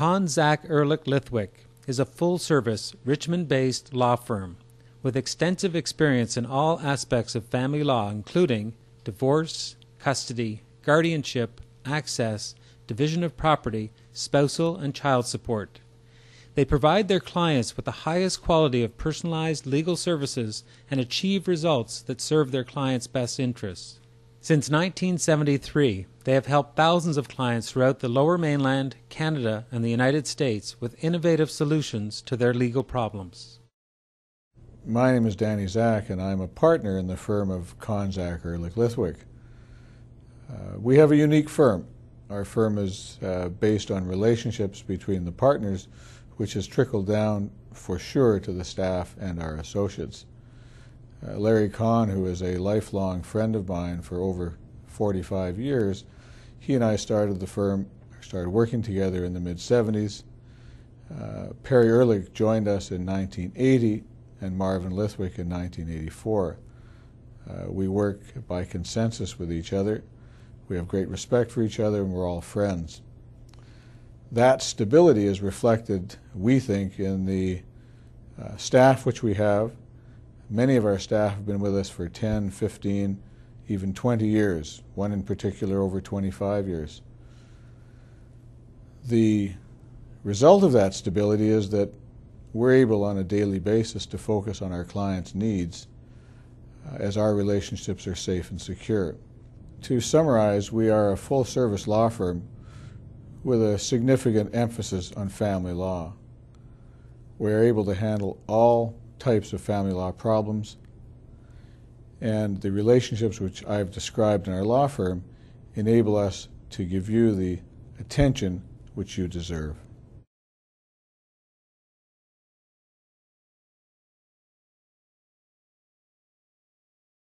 Kahn Zack Ehrlich Lithwick is a full service, Richmond based law firm with extensive experience in all aspects of family law, including divorce, custody, guardianship, access, division of property, spousal, and child support. They provide their clients with the highest quality of personalized legal services and achieve results that serve their clients' best interests. Since 1973, they have helped thousands of clients throughout the lower mainland, Canada, and the United States with innovative solutions to their legal problems. My name is Danny Zack, and I'm a partner in the firm of Kahn Zack Ehrlich Lithwick. Uh, we have a unique firm. Our firm is uh, based on relationships between the partners, which has trickled down for sure to the staff and our associates. Uh, Larry Kahn, who is a lifelong friend of mine for over 45 years, he and I started the firm, started working together in the mid 70s. Uh, Perry Ehrlich joined us in 1980 and Marvin Lithwick in 1984. Uh, we work by consensus with each other. We have great respect for each other and we're all friends. That stability is reflected, we think, in the uh, staff which we have, Many of our staff have been with us for 10, 15, even 20 years, one in particular over 25 years. The result of that stability is that we're able on a daily basis to focus on our clients' needs uh, as our relationships are safe and secure. To summarize, we are a full service law firm with a significant emphasis on family law. We are able to handle all types of family law problems. And the relationships which I've described in our law firm enable us to give you the attention which you deserve.